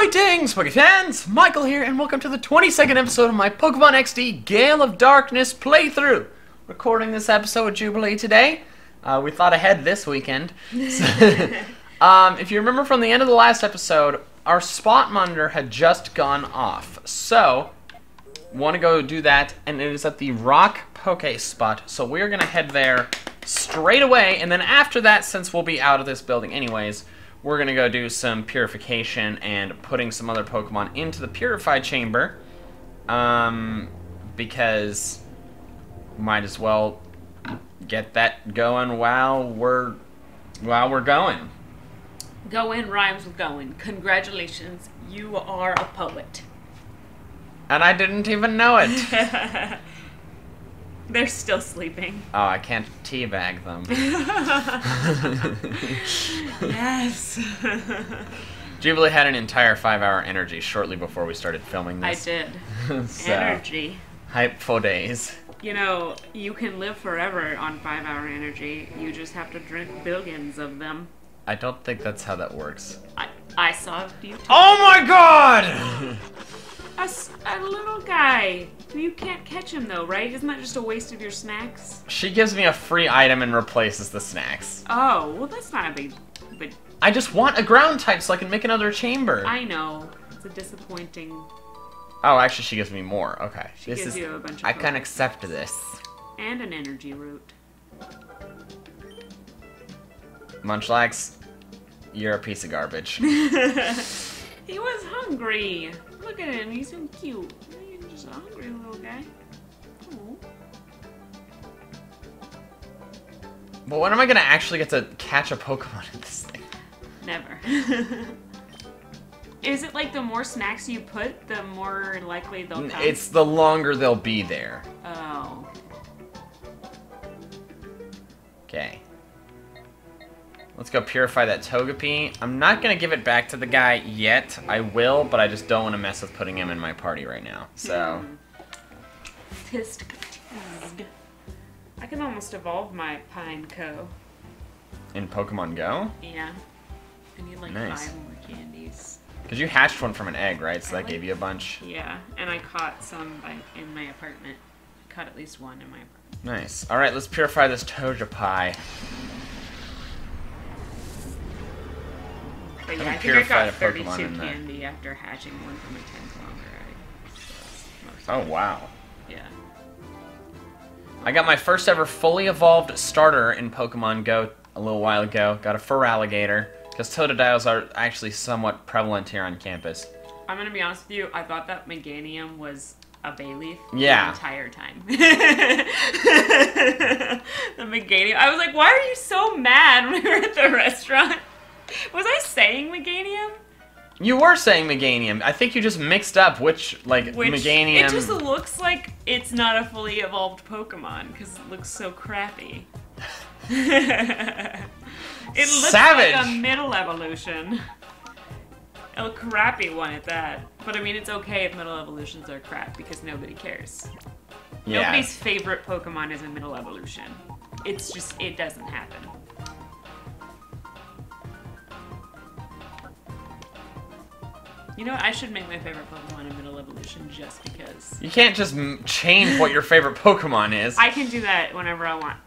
Greetings, Poke fans! Michael here, and welcome to the 22nd episode of my Pokemon XD Gale of Darkness playthrough. Recording this episode with Jubilee today. Uh, we thought ahead this weekend. um, if you remember from the end of the last episode, our spot monitor had just gone off. So, want to go do that, and it is at the Rock Poke spot. So we're going to head there straight away, and then after that, since we'll be out of this building anyways, we're going to go do some purification and putting some other Pokemon into the purified chamber. Um, because might as well get that going while we're while we're going. Going rhymes with going. Congratulations, you are a poet. And I didn't even know it. They're still sleeping. oh, I can't teabag them. yes. Jubilee had an entire five-hour energy shortly before we started filming this. I did. so, Energy. Hype for days. You know, you can live forever on five hour energy. You just have to drink billions of them. I don't think that's how that works. I, I saw you. Oh my god! A, a little guy. You can't catch him though, right? Isn't that just a waste of your snacks? She gives me a free item and replaces the snacks. Oh, well, that's not a big. But I just want a ground type so I can make another chamber. I know. It's a disappointing. Oh, actually, she gives me more. Okay. She this gives is. you a bunch of I can accept this. And an energy root. Munchlax, you're a piece of garbage. he was hungry. Look at him. He's so cute. He's just a hungry little guy. But when am I gonna actually get to catch a Pokemon in this thing? Never. Is it like the more snacks you put, the more likely they'll come? It's the longer they'll be there. Oh. Okay. Let's go purify that Togepi. I'm not gonna give it back to the guy yet. I will, but I just don't want to mess with putting him in my party right now. So, Tisk tisk. I can almost evolve my Pineco. in Pokemon Go, Yeah. I need like Nice. five more candies. because you hatched one from an egg, right? So that gave you a bunch. Yeah, and I caught some by, in my apartment. I caught at least one in my apartment. Nice. All right, let's purify this Togepi. But yeah, Haven't I think I got 32 in there. candy after hatching one from a 10 kilometer egg. So Oh wow. Yeah. I got my first ever fully evolved starter in Pokemon Go a little while ago. Got a Feraligatr. Because Totodiles are actually somewhat prevalent here on campus. I'm gonna be honest with you, I thought that Meganium was a Bayleef Yeah. the entire time. the Meganium. I was like, why are you so mad when we were at the restaurant? Was I saying Meganium? You were saying Meganium. I think you just mixed up which, like, Which Meganium. it just looks like it's not a fully evolved Pokemon because it looks so crappy. it looks Savage. like a middle evolution. A crappy one at that. But I mean, it's okay if middle evolutions are crap because nobody cares. yeah. Nobody's favorite Pokemon is a middle evolution. It's just, it doesn't happen. You know what? I should make my favorite Pokemon a middle evolution just because. You can't just m- change what your favorite Pokemon is. I can do that whenever I want.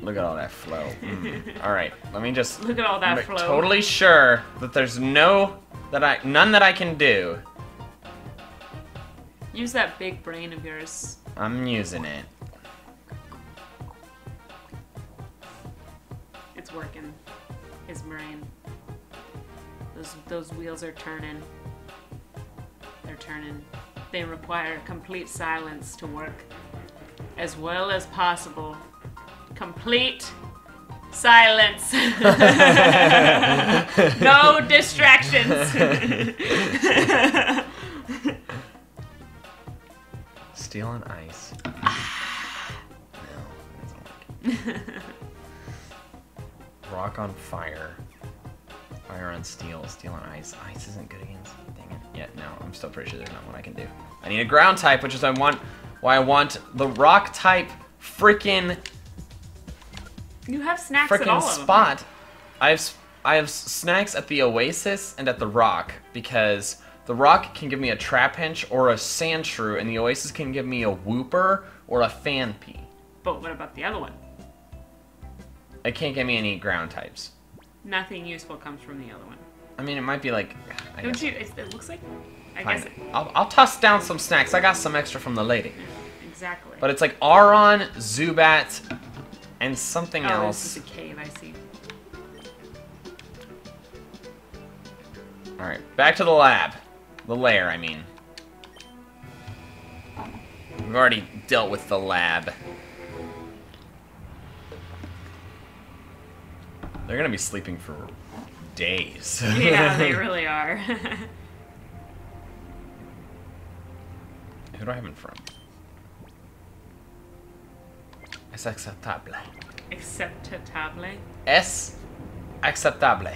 Look at all that flow. Mm. All right, let me just Look at all that flow. totally sure that there's no that I none that I can do. Use that big brain of yours. I'm using it. It's working. His brain. Those those wheels are turning. They're turning. They require complete silence to work as well as possible. Complete silence. no distractions. Steel on ice. Ah. no, it doesn't. Rock on fire. Fire on steel. Steel on ice. Ice isn't good against. Dang it. Yeah, no, I'm still pretty sure there's not one I can do. I need a ground type, which is I want why I want the rock type freaking You have snacks at all freaking of them. spot. I have I have snacks at the Oasis and at the Rock because the Rock can give me a Trapinch or a Sandshrew, and the Oasis can give me a Wooper or a Phanpy. But what about the other one? It can't give me any ground types. Nothing useful comes from the other one. I mean, it might be like. I Don't you? It, it looks like. I fine. guess. It, I'll, I'll toss down some snacks. I got some extra from the lady. exactly. But it's like Aron, Zubat, and something oh, else. this is a cave. I see. Alright, back to the lab. The lair, I mean. We've already dealt with the lab. They're gonna be sleeping for days. Yeah, they really are. Who do I have in front? Es acceptable. Acceptable. Es acceptable.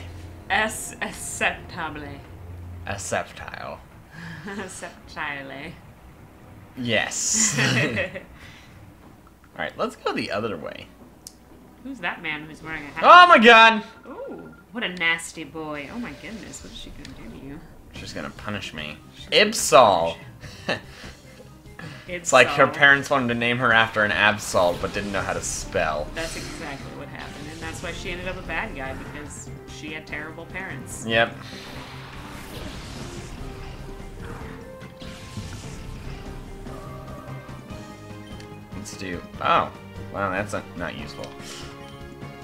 Es acceptable. Acceptile. Acceptable. Yes. Alright, let's go the other way. Who's that man who's wearing a hat? Oh my god! Ooh, what a nasty boy. Oh my goodness, what is she gonna do to you? She's gonna punish me. Ibsal! It's It's like her parents wanted to name her after an Absol, but didn't know how to spell. That's exactly what happened, and that's why she ended up a bad guy because she had terrible parents. Yep. Do. Oh, wow, that's not, not useful.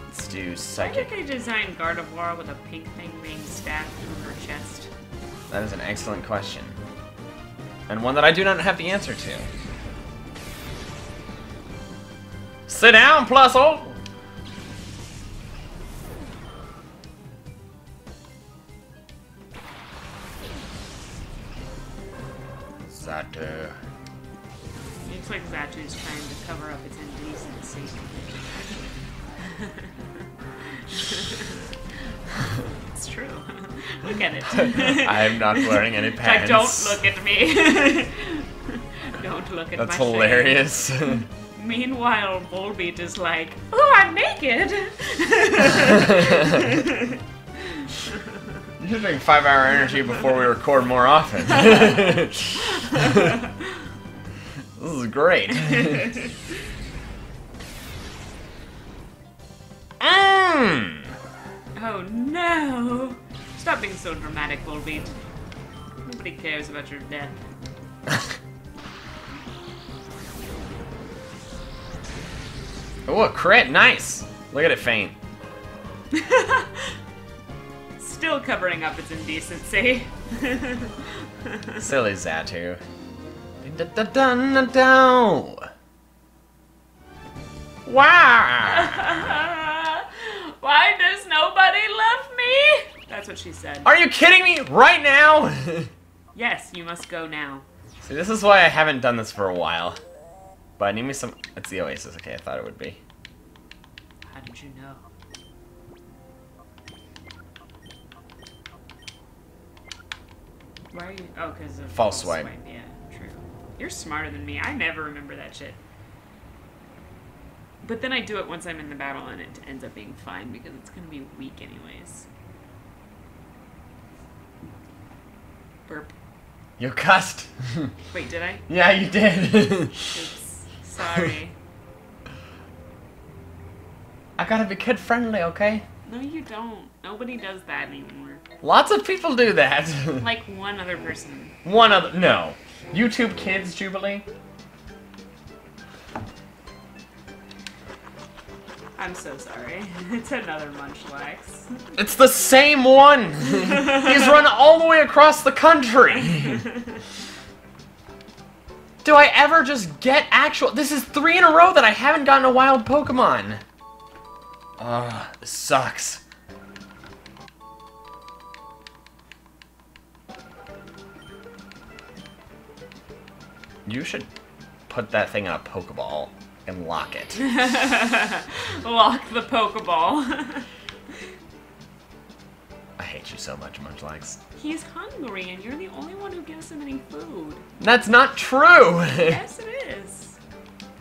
Let's do Why did psychic. they design Gardevoir with a pink thing being stabbed through her chest? That is an excellent question, and one that I do not have the answer to. Sit down, Plusle. I am not wearing any It's like, pants. don't look at me. don't look at That's hilarious. Meanwhile, Volbeat is like, oh, I'm naked. You should drink five hour energy before we record more often. this is great. Mmm. oh no! Stop being so dramatic, Volbeat. Nobody cares about your death. Oh, a crit. Nice. Look at it faint. Still covering up its indecency. Silly Xatu. Da-da-da-da-da. Wow. Why does nobody love me? That's what she said. Are you kidding me? Right now? Yes, you must go now. See, this is why I haven't done this for a while. But I need me some. It's the Oasis. Okay, I thought it would be. How did you know? Why are you? Oh, because of False swipe. Yeah, true. You're smarter than me. I never remember that shit. But then I do it once I'm in the battle, and it ends up being fine because it's gonna be weak anyways. Burp. You cussed. Wait, did I? yeah, you did. Oops. Sorry. I gotta be kid friendly, okay? no, you don't. Nobody does that anymore. Lots of people do that. Like one other person. One other. No. YouTube Kids Jubilee? I'm so sorry. It's another Munchlax. It's the same one! He's run all the way across the country! Do I ever just get actual. This is three in a row that I haven't gotten a wild Pokemon! Ugh, this sucks. You should put that thing in a Pokeball and lock it. Lock the Pokeball. I hate you so much, Munchlax. He's hungry, and you're the only one who gives him any food. That's not true! yes, it is.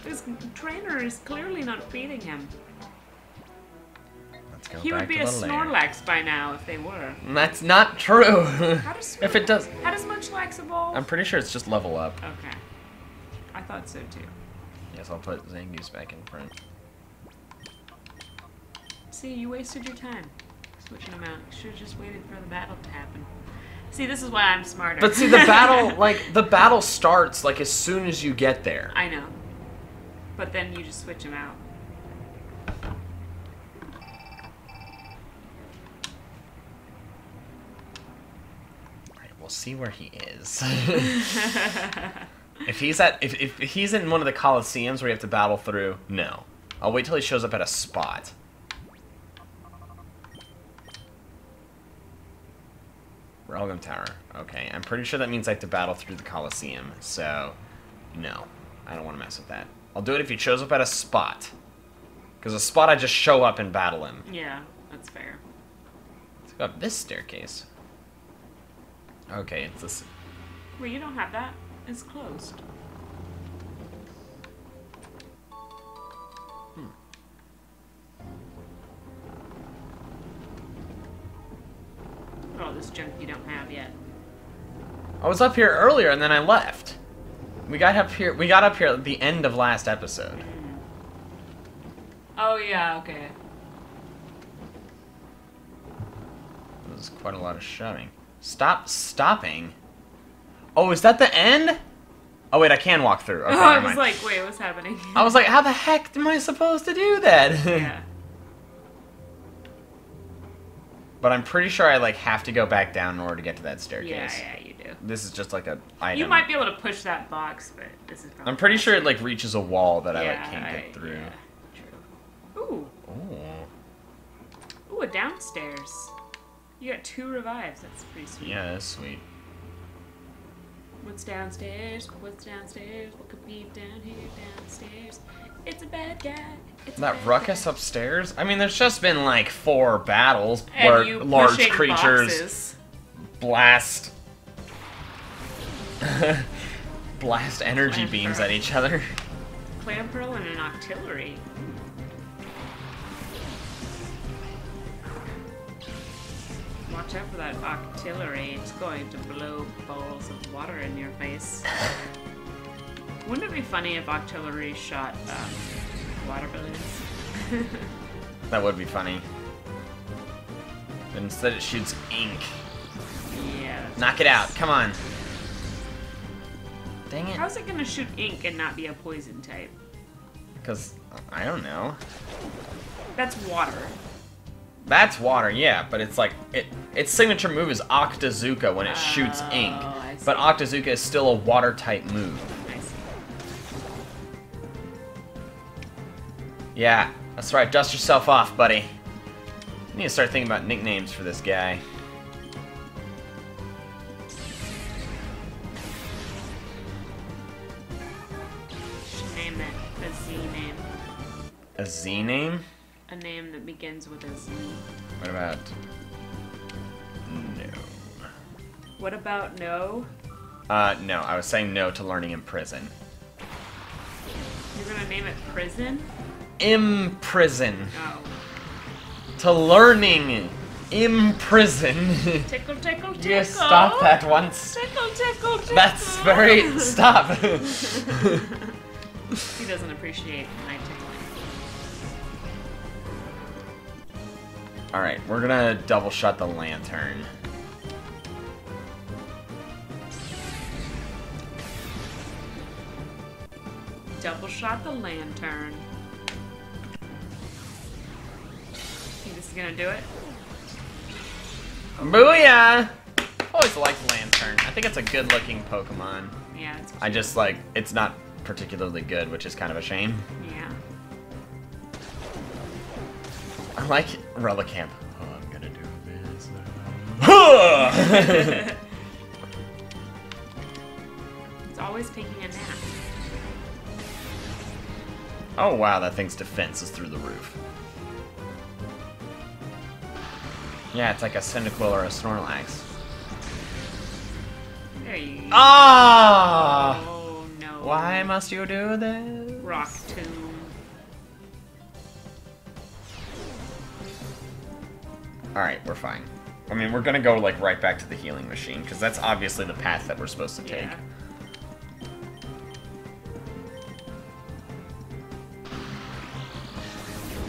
His trainer is clearly not feeding him. Let's go He would be a. Snorlax by now if they were. That's not true! How does if it does... How does Munchlax evolve? I'm pretty sure it's just level up. okay. I thought so too. Yes, I'll put Zangoose back in front. See, you wasted your time switching them out. You should have just waited for the battle to happen. See, this is why I'm smarter. But see, the battle, like, the battle starts, like, as soon as you get there. I know. But then you just switch them out. Alright, we'll see where he is. if he's at, if, if he's in one of the coliseums where you have to battle through, no. I'll wait till he shows up at a spot. Realgam Tower. Okay, I'm pretty sure that means I have to battle through the Coliseum, so no. I don't want to mess with that. I'll do it if he shows up at a spot. Because a spot, I just show up and battle him. Yeah, that's fair. Let's go up this staircase. Okay, it's this. Wait, you don't have that? It's closed. At all this junk you don't have yet. I was up here earlier and then I left. We got up here. We got up here at the end of last episode. Hmm. Oh yeah, okay. There's quite a lot of shouting. Stop stopping. Oh, is that the end? Oh wait, I can walk through. Okay, I was like, wait, what's happening? I was like, how the heck am I supposed to do that? yeah. but I'm pretty sure I like have to go back down in order to get to that staircase. yeah, yeah, you do. This is just like a item. You might be able to push that box, but this is probably. I'm pretty sure it like reaches a wall that I like can't get through. yeah, true. Ooh, Oh, ooh, a downstairs. You got two revives. That's pretty sweet. yeah, that's sweet. What's downstairs? What's downstairs? What could be down here downstairs? It's a bad guy. It's That bad ruckus guy. upstairs? I mean, there's just been like four battles And where large creatures boxes. blast blast energy Flamethrower. beams at each other. Clamperl and an Octillery. Watch out for that Octillery. It's going to blow balls of water in your face. Wouldn't it be funny if Octillery shot um, water balloons? That would be funny. But instead it shoots ink. yeah. that's- Knock it out, come on. Dang it. How's it gonna shoot ink and not be a poison type? Because, I don't know. That's water. That's water, yeah, but it's like, it. its signature move is Octazooka when it shoots Oh, ink. But Octazooka is still a water type move. Yeah, that's right. Dust yourself off, buddy. You need to start thinking about nicknames for this guy. Name it a Z name. A Z name? A name that begins with a Z. What about... No. What about no? Uh, no, I was saying no to learning in prison. You're gonna name it prison? Imprison. Oh. To learning in prison. Tickle, tickle, tickle. you stop that once. Tickle, tickle, tickle. That's very... Stop. he doesn't appreciate Alright, we're gonna double shot the Lanturn. Double shot the Lanturn. Think this is gonna do it? Booyah! Always liked Lanturn. I think it's a good looking Pokemon. Yeah, it's I just like, it's not particularly good, which is kind of a shame. like Relicanth. Oh, I'm gonna do this. Huh! It's always taking a nap. oh wow, that thing's defense is through the roof. Yeah, it's like a Cyndaquil or a Snorlax. There you go. Ah! Oh no. Why must you do this? Rock tomb. Alright, we're fine. I mean, we're gonna go, like, right back to the healing machine, because that's obviously the path that we're supposed to take. Yeah.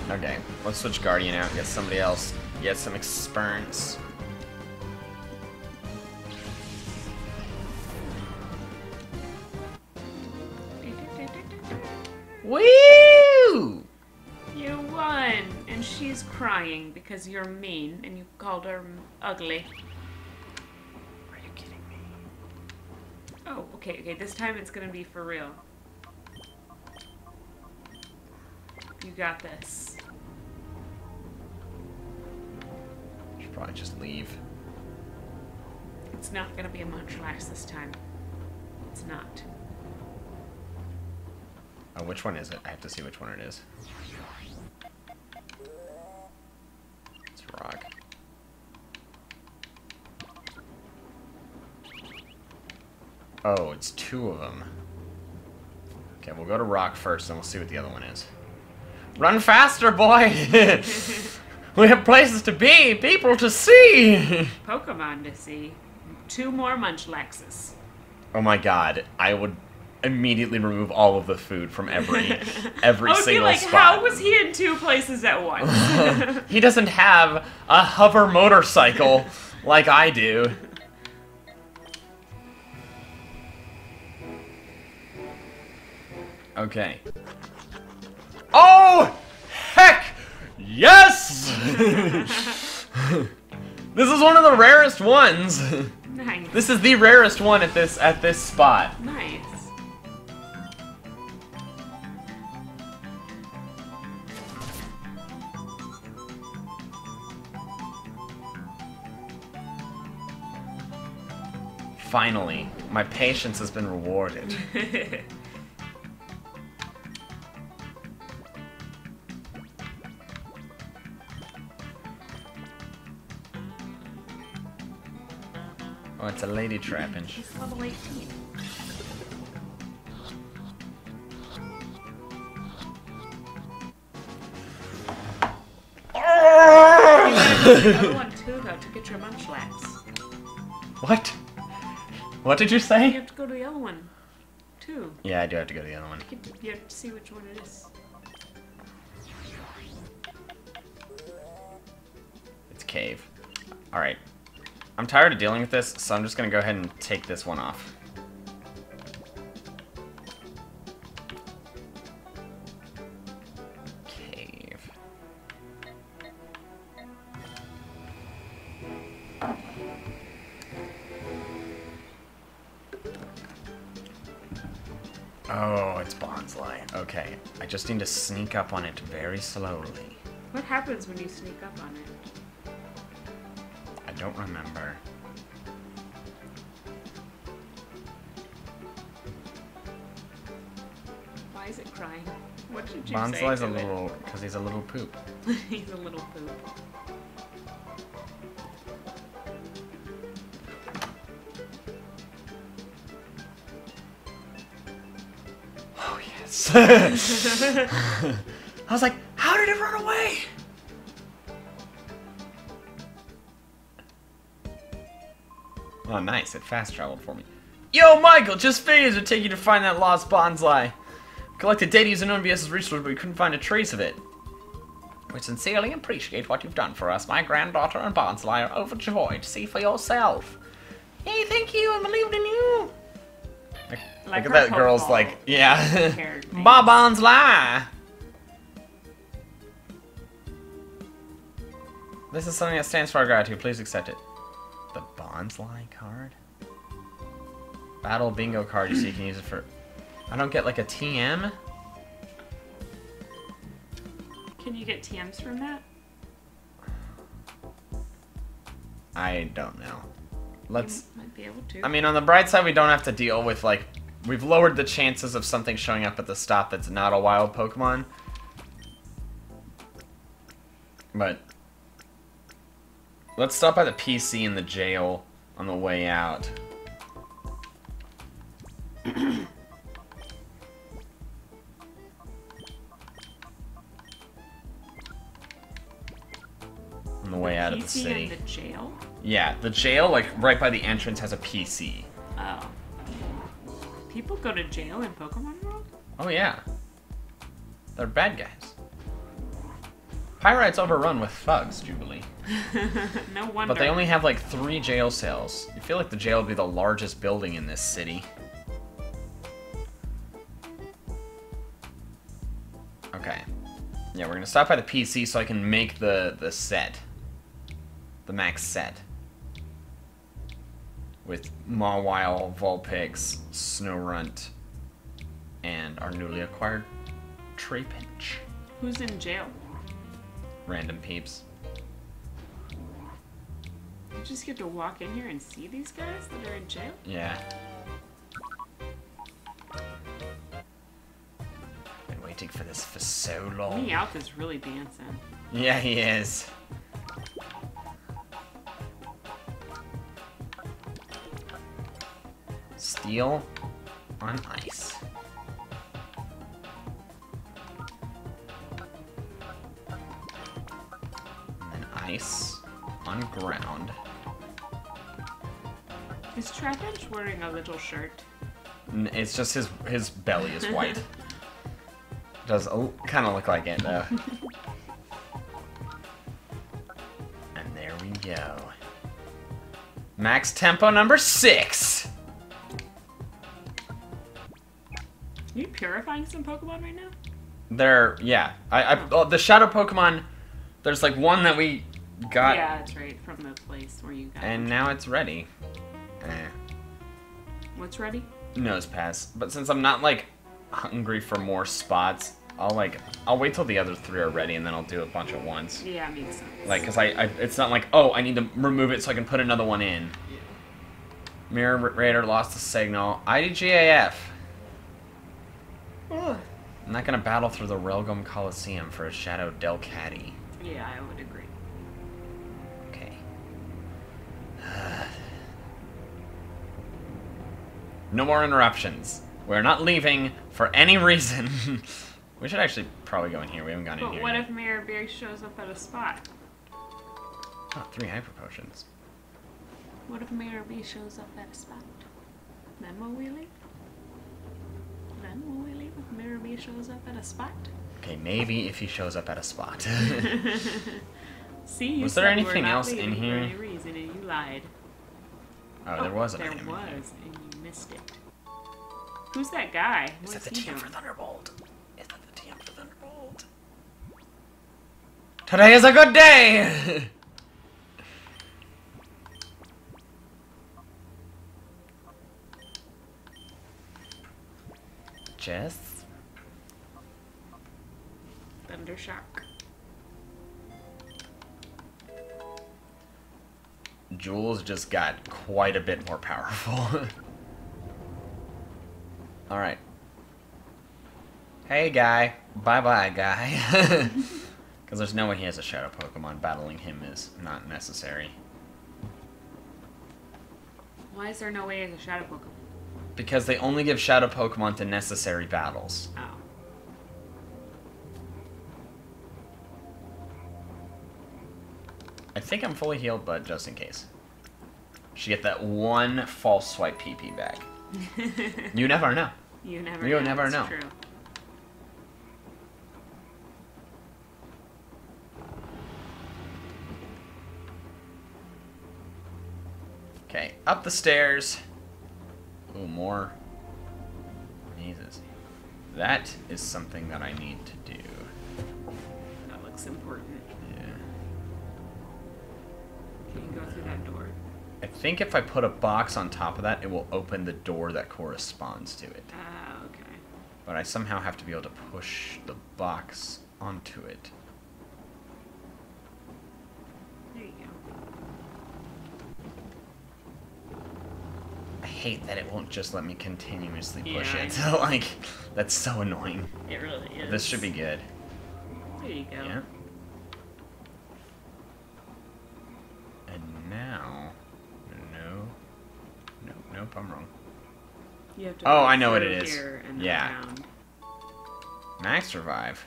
Okay, let's switch Guardian out, get somebody else, get some experience. Crying because you're mean and you called her ugly. Are you kidding me? Oh, okay, okay. This time it's gonna be for real. You got this. Should probably just leave. It's not gonna be a Munchlax this time. It's not. Oh, which one is it? I have to see which one it is. It's rock. Oh, it's two of them. Okay, we'll go to rock first, and we'll see what the other one is. Run faster, boy! we have places to be, people to see! Pokemon to see. Two more Munchlaxes. oh my god, I would immediately remove all of the food from every every I would be single like, spot. how was he in two places at once? he doesn't have a hover motorcycle like I do. Okay. Oh! Heck! Yes! this is one of the rarest ones. nice. This is the rarest one at this at this spot. Nice. Finally, my patience has been rewarded. it's a lady trapping. He's level 18. the other one too, though, to get your Munchlax. What? What did you say? You have to go to the other one, too. Yeah, I do have to go to the other one. You you have to see which one it is. It's cave. Alright. I'm tired of dealing with this, so I'm just gonna go ahead and take this one off. Cave. Oh, it's Bonsly. Okay, I just need to sneak up on it very slowly. What happens when you sneak up on it? I don't remember. Why is it crying? What did you say Bonsly's to a it? little, because he's a little poop. He's a little poop. Oh yes. I was like, Oh, nice. It fast traveled for me. Yo, Michael, just figures would take you to find that lost Bonsly. Collected data using OBS's resource, but we couldn't find a trace of it. We sincerely appreciate what you've done for us. My granddaughter and Bonsly are overjoyed. See for yourself. Hey, thank you. I believed in you. Like, Like look at that girl's like, yeah. paired names. Bob Bonsly. This is something that stands for our gratitude. Please accept it. Bonsly card? Battle bingo card, you see, you can use it for... I don't get like a TM? Can you get TMs from that? I don't know. Let's... You might be able to. I mean, on the bright side, we don't have to deal with, like... We've lowered the chances of something showing up at the stop that's not a wild Pokemon. But... Let's stop by the PC in the jail on the way out. on the way out of the city. the jail? Yeah, the jail, like right by the entrance, has a PC. Oh. People go to jail in Pokemon World? Oh yeah, they're bad guys. Pyrite's overrun with thugs, Jubilee. no wonder. But they only have like three jail cells. You feel like the jail would be the largest building in this city. Okay. Yeah, we're gonna stop by the PC so I can make the the set. The max set. With Mawile, Vulpix, Snorunt, and our newly acquired Trapinch. Who's in jail? Random peeps. You just get to walk in here and see these guys that are in jail? Yeah. Been waiting for this for so long. Meowth is really dancing. Yeah, he is. Steel on ice. Wearing a little shirt? It's just his his belly is white. Does kind of look like it though. and there we go. Max tempo number six. Are you purifying some Pokemon right now? They're yeah. I, I oh, the shadow Pokemon. There's like one that we got, yeah, that's right, from the place where you got and them. now it's ready. Eh, What's ready? Nosepass. But since I'm not like hungry for more spots, I'll like I'll wait till the other three are ready and then I'll do a bunch at once. Yeah, makes sense. Like, cause I, I, it's not like, oh, I need to remove it so I can put another one in. Mirror Raider lost the signal. IDGAF. Ugh. I'm not gonna battle through the Realgam Coliseum for a Shadow Delcatty. Yeah, I would agree. Okay. no more interruptions. We're not leaving for any reason. we should actually probably go in here. We haven't gone in here. But what yet. if Miror B. shows up at a spot? Oh, three hyper potions. What if Miror B. shows up at a spot? Then will we leave? Then will we leave if Miror B. shows up at a spot? Okay, maybe if he shows up at a spot. See, you Was there anything else in here? Reason, you lied. oh, there was an oh, There item. in here. was, missed it. Who's that guy? Is What's that the TM doing? for Thunderbolt? Is that the TM for Thunderbolt? Today is a good day! Jess? Thundershock. Jules just got quite a bit more powerful. Alright. Hey, guy. Bye bye, guy. Because there's no way he has a shadow Pokemon. Battling him is not necessary. Why is there no way as a shadow Pokemon? Because they only give shadow Pokemon to necessary battles. Oh. I think I'm fully healed, but just in case. Should get that one false swipe PP back. You never know. you never You'll know. never it's know. True. Okay, up the stairs. Ooh, more. Jesus. That is something that I need to do. That looks important. Yeah. Can you go through that door? I think if I put a box on top of that, it will open the door that corresponds to it. Ah, okay. But I somehow have to be able to push the box onto it. There you go. I hate that it won't just let me continuously push I it. like, that's so annoying. It really is. This should be good. There you go. Yeah. now. No. No, nope, I'm wrong. You have to Oh, I know what it is. Yeah. around. Max revive.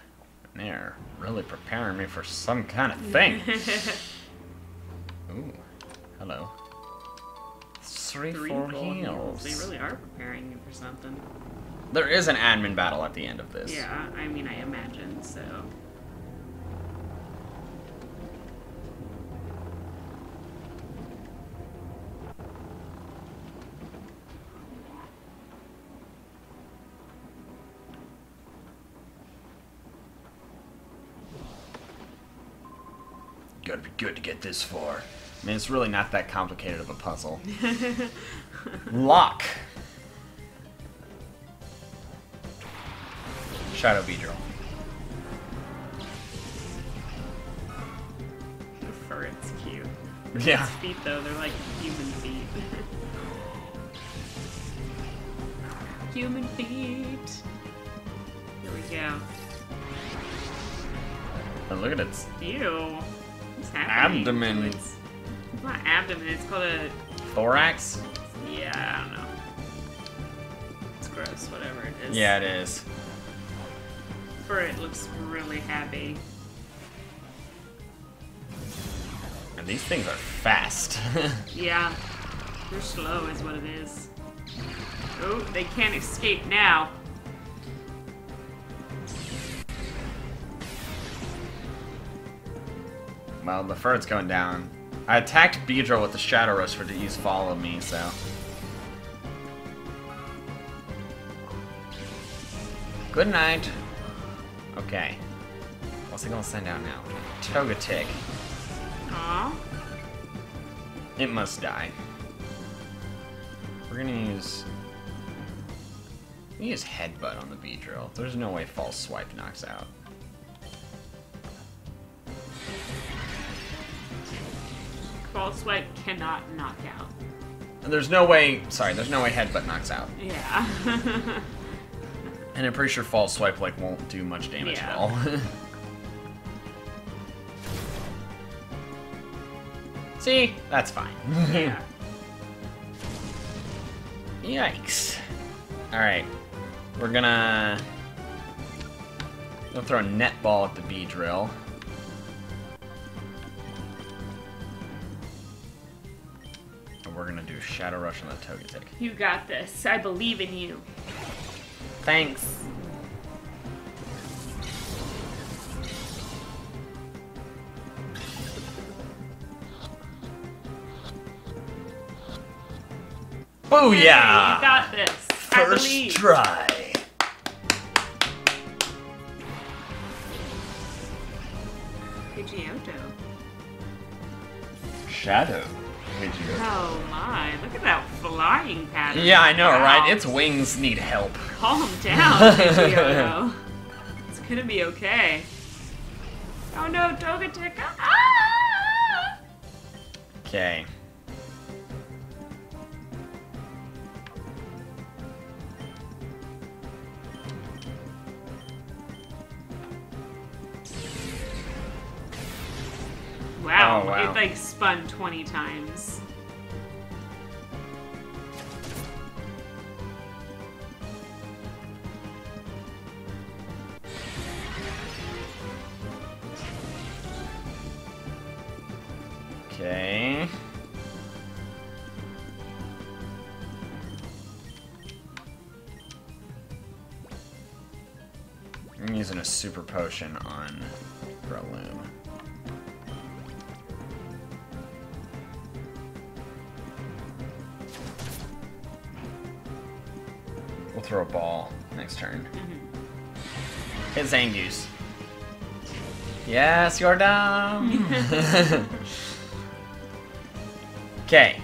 They're really preparing me for some kind of thing. Ooh, hello. Three, Three four heals. They really are preparing you for something. There is an admin battle at the end of this. Yeah, I mean, I imagine so. Gotta be good to get this far. I mean, it's really not that complicated of a puzzle. Lock. Shadow Beedrill. The fur, it's cute. Yeah. Its feet, though, they're like human feet. human feet. Here we go. And look at its Ew. Happening? Abdomen. It's, not abdomen, it's called a. thorax. Yeah, I don't know. It's gross, whatever it is. Yeah, it is. Fur, it looks really happy. And these things are fast. Yeah. They're slow, is what it is. Oh, they can't escape now. Well, the fur's going down. I attacked Beedrill with the Shadow Rush for to use Follow Me, so. Good night. Okay. What's it gonna send out now? Togetic. Aw. It must die. We're gonna use. We use Headbutt on the Beedrill. There's no way False Swipe knocks out. False swipe cannot knock out. And there's no way. Sorry, there's no way Headbutt knocks out. Yeah. And I'm pretty sure False Swipe like won't do much damage at all. See, that's fine. yeah. Yikes. Alright. We're gonna... We'll throw a net ball at the Beedrill. And we're gonna do Shadow Rush on the Togetic. You got this. I believe in you. Thanks. Hey, you Booyah! got this. First believe. try. Pidgeotto. Shadow. Oh my, look at that flying pattern. Yeah, I know, Wow. right? Its wings need help. Calm down, Pidgeotto. it's gonna be okay. Oh no, Togetic. Ah! Okay. Wow, Oh, wow. it like spun 20 times. Super potion on Breloom. We'll throw a ball next turn. Mm-hmm. Hit Zangoose. Yes, you're down. Okay.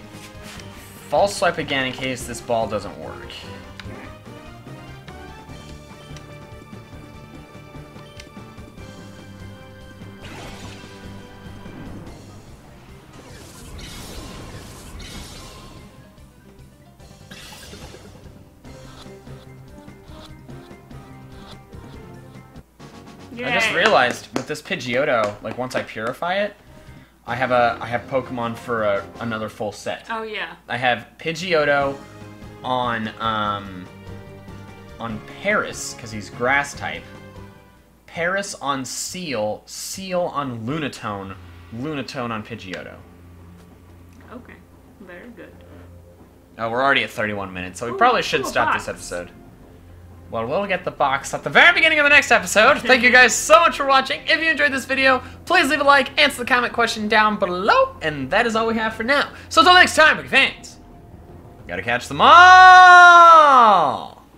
False swipe again in case this ball doesn't work. I just realized with this Pidgeotto, like once I purify it, I have a I have Pokemon for a, another full set. Oh yeah. I have Pidgeotto on um on Paras because he's grass type. Paras on Seel, Seel on Lunatone, Lunatone on Pidgeotto. Okay. Very good. Oh, we're already at 31 minutes, so we Ooh, probably should cool stop box. this episode. Well, we'll get the box at the very beginning of the next episode. Thank you guys so much for watching. If you enjoyed this video, please leave a like, answer the comment question down below, and that is all we have for now. So until next time, big fans, gotta catch them all!